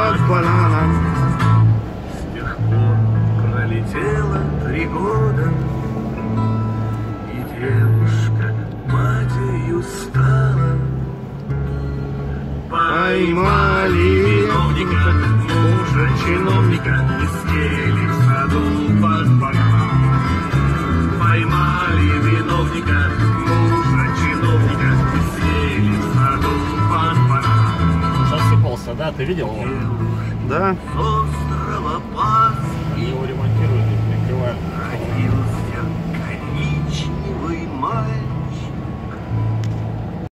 под бананом. С тех пор пролетело три года, И девушка матерью стала. Поймали виновника, мужа чиновника, И съели в саду под бананом. Поймали виновника, Ты видел? Да,